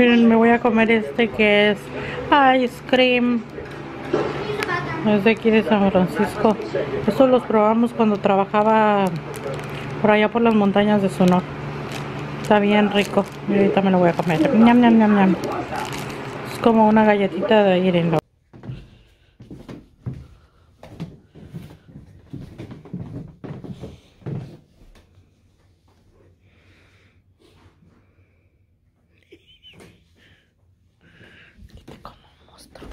Miren, me voy a comer este que es ice cream. Es de aquí de San Francisco. Estos los probamos cuando trabajaba por allá por las montañas de Sonora. Está bien rico. Y ahorita me lo voy a comer. Ñam, ñam, ñam, ñam. Es como una galletita de Irene. como un monstruo.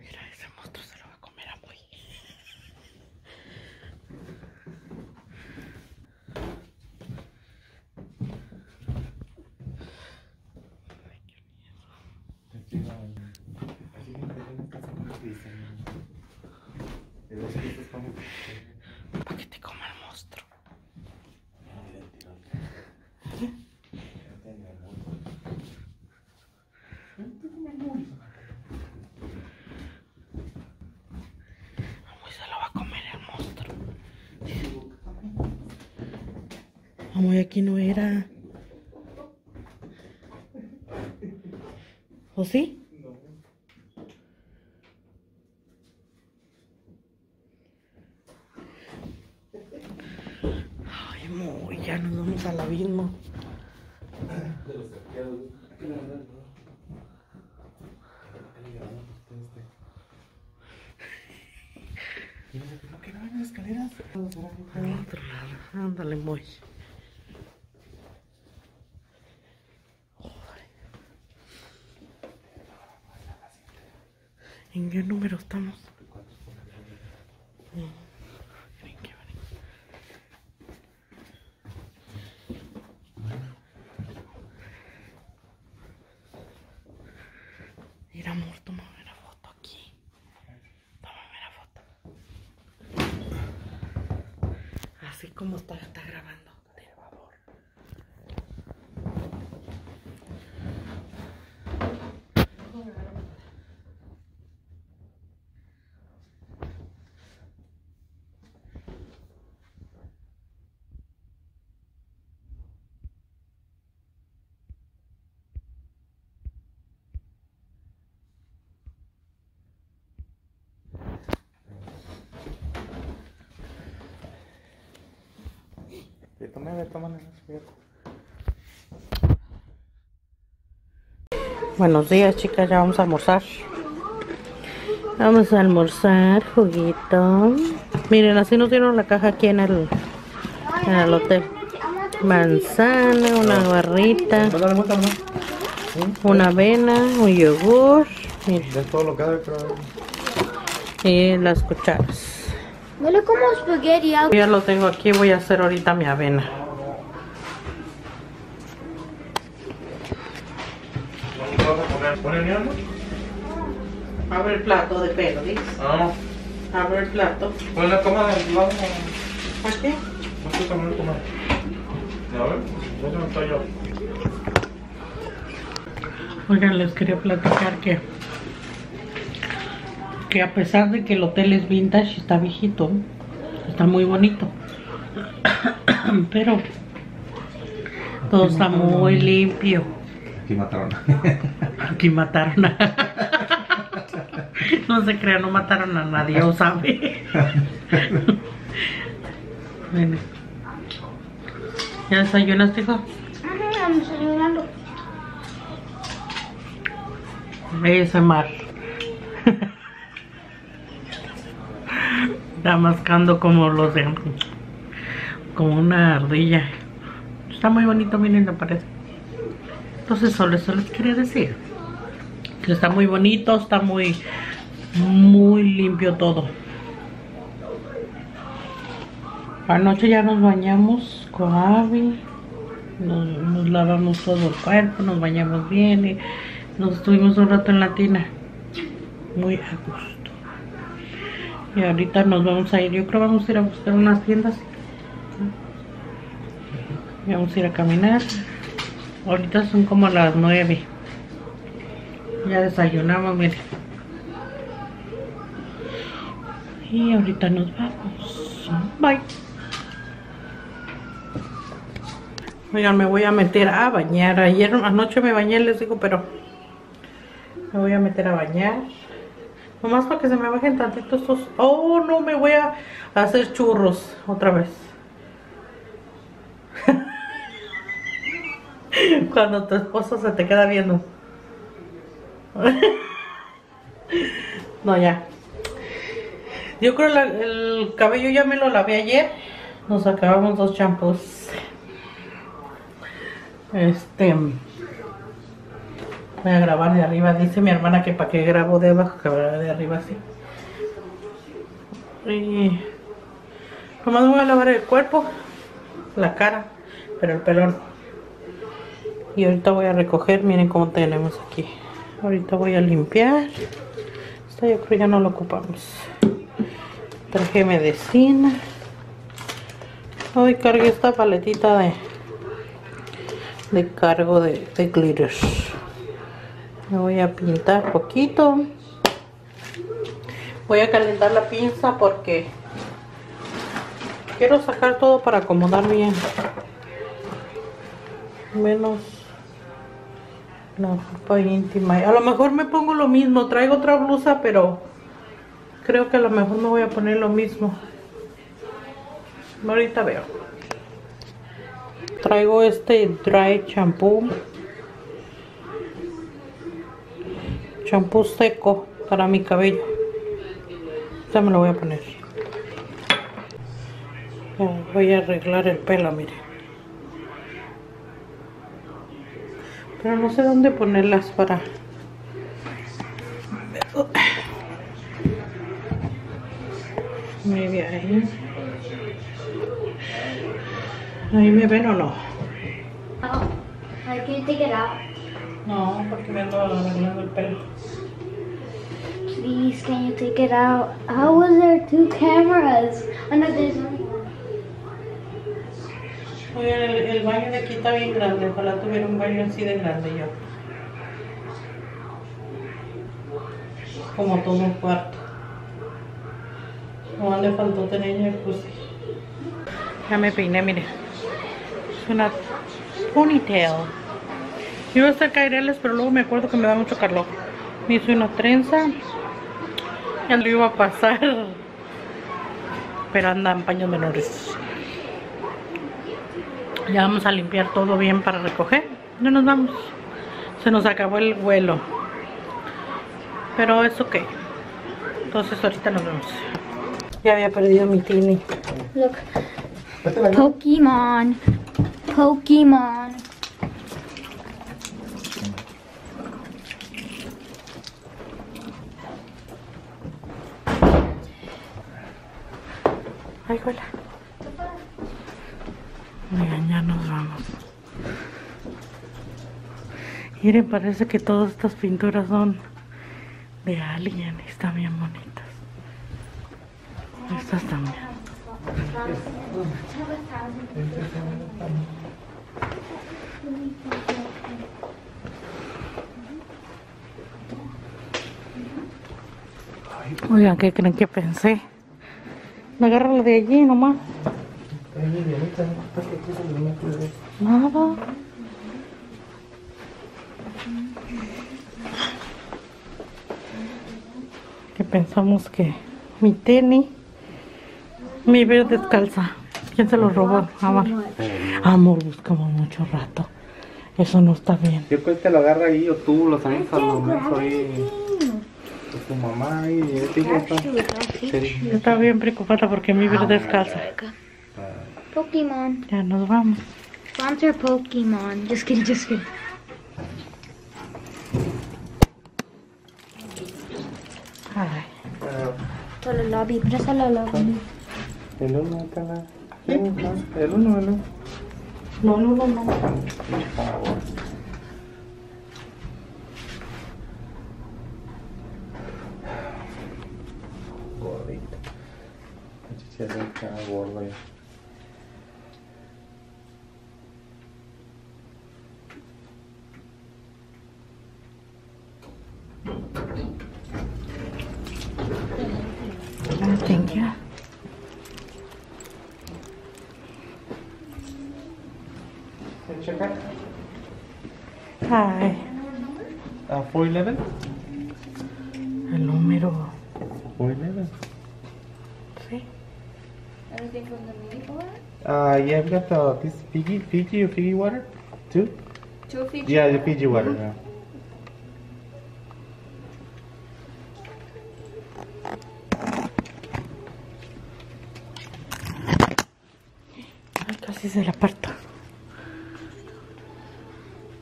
Mira, ese monstruo se lo va a comer a muy. Para que te coma el monstruo. Muy se lo va a comer el monstruo. Muy aquí no era. ¿O sí? Ay, muy, ya nos Al otro lado. Ándale, muy. ¿En qué número estamos? Mm. Miren qué bonito. Mira, amor, tómame una foto aquí. Tómame una foto. Como está, está grabando. Buenos días, chicas. Ya vamos a almorzar. Vamos a almorzar, juguito. Miren, así nos dieron la caja aquí en el, en el hotel. Manzana, una barrita, una avena, un yogur miren, y las cucharas. Huele como spaghetti. algo. Ya lo tengo aquí, voy a hacer ahorita mi avena. Abre el plato de pelo, ¿dices? Ah, Abre el plato. pues la toma del lado. ¿Aquí? No sé cómo lo tomar. A ver, ¿dónde estoy yo? Oigan, les quería platicar que que a pesar de que el hotel es vintage y está viejito, está muy bonito. Pero todo está muy limpio. Aquí mataron. Aquí mataron a... No se crea, no mataron a nadie, o sabe. Bueno. ¿Ya desayunaste, hijo? Ajá, vamos desayunando. Ese mar. Está mascando como los de. como una ardilla. Está muy bonito, miren, me parece. Entonces, solo eso les quería decir. Que está muy bonito, está muy. muy limpio todo. Anoche ya nos bañamos con Abby. Nos, lavamos todo el cuerpo, nos bañamos bien y nos estuvimos un rato en la tina. Muy a gusto. Y ahorita nos vamos a ir. Yo creo vamos a ir a buscar unas tiendas. Vamos a ir a caminar. Ahorita son como las nueve. Ya desayunamos, miren. Y ahorita nos vamos. Bye. Oigan, me voy a meter a bañar. Ayer anoche me bañé, les digo, pero me voy a meter a bañar. Nomás para que se me bajen tantito estos. Oh, no, me voy a hacer churros otra vez. Cuando tu esposo se te queda viendo. no, ya. Yo creo la- el cabello ya me lo lavé ayer. Nos acabamos dos champús. Este. Voy a grabar de arriba. Dice mi hermana que para que grabo de abajo, que de arriba así. Y. Nomás voy a lavar el cuerpo, la cara, pero el pelo no. Y ahorita voy a recoger, miren cómo tenemos aquí. Ahorita voy a limpiar. Esta yo creo ya no lo ocupamos. Traje medicina. Hoy cargué esta paletita de, de cargo de, de glitters. Me voy a pintar poquito. Voy a calentar la pinza porque quiero sacar todo para acomodar bien. Menos la ropa íntima. A lo mejor me pongo lo mismo. Traigo otra blusa, pero creo que a lo mejor me voy a poner lo mismo. Ahorita veo. Traigo este dry shampoo. Shampoo seco para mi cabello. Ya me lo voy a poner. Voy a arreglar el pelo, mire. Pero no sé dónde ponerlas para... Maybe ahí. Ahí me ven o no. Oh, I can't take it out. No, porque me ando arreglando el pelo. Can you take it out? How was there two cameras? Oigan, el, el baño de aquí está bien grande. Ojalá tuviera un baño así de grande yo. Como todo un cuarto. No le faltó tener jacuzzi. Ya me peiné, mire. Es una ponytail. Iba a hacer caireles, pero luego me acuerdo que me da mucho calor. Me hice una trenza. Ya lo iba a pasar. Pero anda en paños menores. Ya vamos a limpiar todo bien para recoger. Ya nos vamos. Se nos acabó el vuelo. Pero es ok. Entonces ahorita nos vemos. Ya había perdido mi tini. Look. Pokemon. Pokemon. Ay, hola. Oigan, ya nos vamos. Miren, parece que todas estas pinturas son de alguien. Están bien bonitas. Estas también. Oigan, ¿qué creen que pensé? Agárralo de allí nomás. Nada. Que pensamos que mi tenis, mi ver descalza. ¿Quién se lo robó? Amor. Amor, buscamos mucho rato. Eso no está bien. Yo creo que te lo agarra ahí o tú los avientas a los mensos ahí. Tu mamá ahí, yo. Te dije, Yo estaba bien preocupada porque mi ver descalza. Pokemon. Ya nos vamos. Sponsor Pokemon. Just kidding, just kidding. Lobby, pero solo lobby. El uno está la. El uno, el uno. no, no, no, no. Por favor. Se acerca gordo ya. Ah, Thank you. check out. Ay, Uh, 411? el número. 411. Sí. Anything from the mini bar? Uh, yeah, we got the, this Fiji, Fiji or Fiji water? Two? Two Fiji. Yeah, the Fiji water. Yeah. Ay, casi se la parto.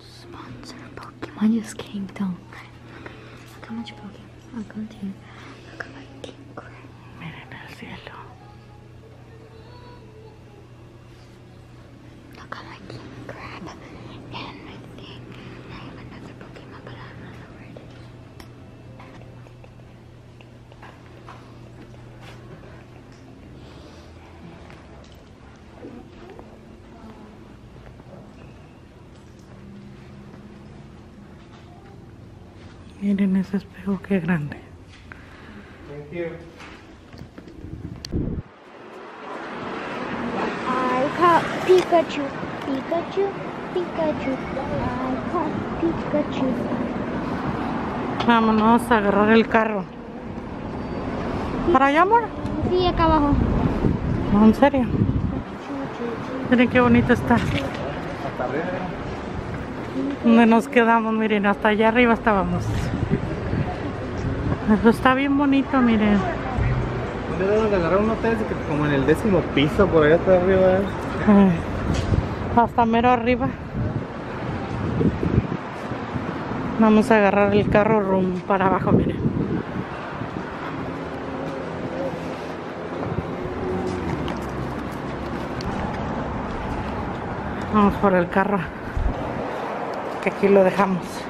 Sponsor Pokemon just came down. Look how much Pokemon. I'll go Miren ese espejo, qué grande. Thank you. I caught Pikachu. Pikachu. Pikachu. I caught Pikachu. Vámonos a agarrar el carro. ¿Para allá, amor? Sí, acá abajo. No, en serio. Miren qué bonito está. Hasta arriba. Donde nos quedamos, miren, hasta allá arriba estábamos. Eso está bien bonito, miren. ¿Dónde debemos de agarrar un hotel? Que como en el décimo piso, por allá hasta arriba. ¿eh? Hasta mero arriba. Vamos a agarrar el carro rumbo para abajo, miren. Vamos por el carro. Que aquí lo dejamos.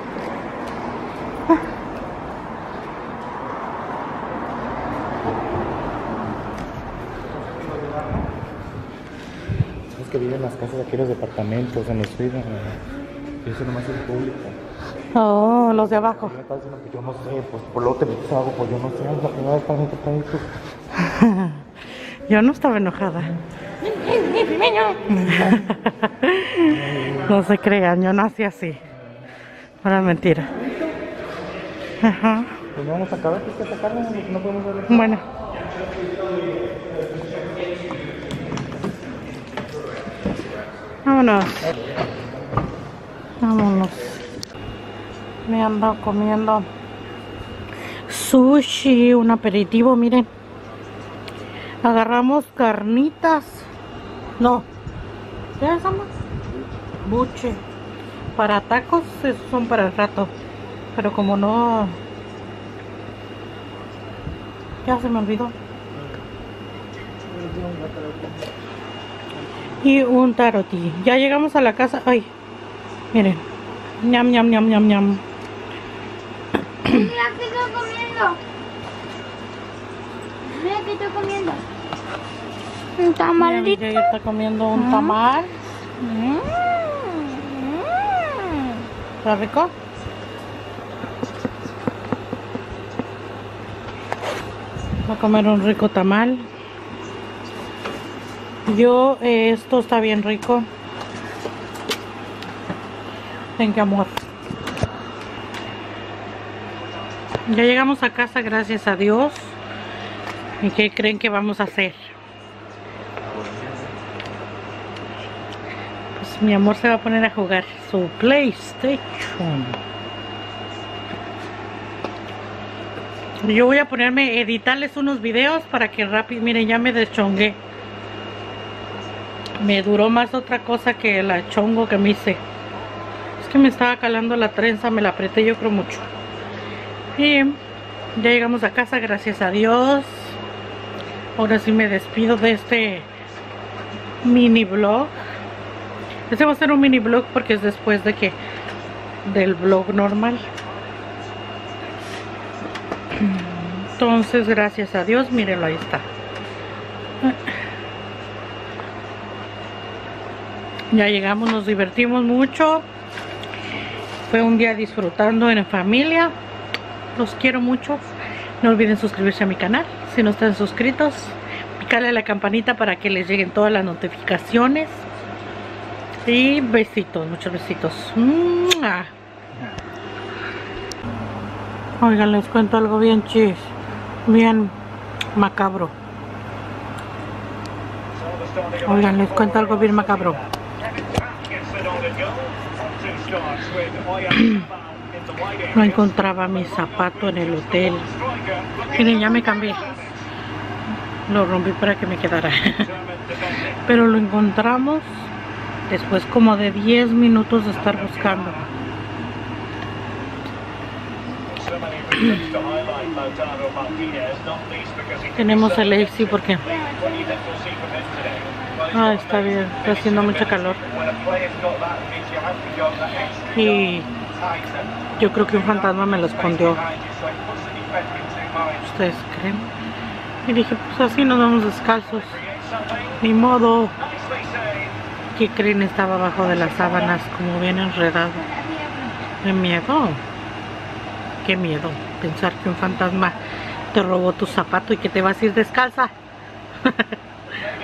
Que viven en las casas de aquí, los departamentos, en los suites. Y eso nomás es público. Oh, los de abajo. Yo me diciendo que yo no sé, pues por te metes algo, pues yo no sé, es la primera vez que alguien te trae esto. Yo no estaba enojada. No se crean, yo nací así. Para mentira. Ajá. Pues vamos a acabar, pues que sacarlo, no podemos. Bueno. Vámonos. Vámonos. Me ando comiendo sushi, un aperitivo, miren. Agarramos carnitas. No. ¿Qué es, amor? Buche. Para tacos, esos son para el rato. Pero como no ya se me olvidó. Y un tarotí. Ya llegamos a la casa. Ay, miren. ñam, ñam, ñam, ñam, ñam. Mira que estoy comiendo. Mira que estoy comiendo. Un Mira, tamalito. Miguel está comiendo un tamal. Mm. ¿Está rico? Va a comer un rico tamal. Yo, eh, esto está bien rico. You, amor. Ya llegamos a casa, gracias a Dios. ¿Y qué creen que vamos a hacer? Pues mi amor se va a poner a jugar su PlayStation. Yo voy a ponerme a editarles unos videos para que rápido, miren, ya me deschongué. Me duró más otra cosa que la chongo que me hice. Es que me estaba calando la trenza, me la apreté yo creo mucho. Y ya llegamos a casa, gracias a Dios. Ahora sí me despido de este mini vlog. Este va a ser un mini vlog porque es después de que del vlog normal. Entonces, gracias a Dios, mírenlo, ahí está. Ya llegamos, nos divertimos mucho. Fue un día disfrutando en familia. Los quiero mucho. No olviden suscribirse a mi canal. Si no están suscritos, picarle a la campanita para que les lleguen todas las notificaciones. Y besitos, muchos besitos. ¡Mua! Oigan, les cuento algo bien chis, bien macabro. Oigan, les cuento algo bien macabro. No encontraba mi zapato en el hotel. Miren, ya me cambié. Lo rompí para que me quedara. Pero lo encontramos después como de 10 minutos de estar buscando. Tenemos el AC porque ah, está bien, está haciendo mucho calor. Y yo creo que un fantasma me lo escondió. ¿Ustedes creen? Y dije, pues así nos vamos descalzos. Ni modo. ¿Qué creen? Estaba abajo de las sábanas, como bien enredado. Qué miedo. Qué miedo. Pensar que un fantasma te robó tu zapato y que te vas a ir descalza.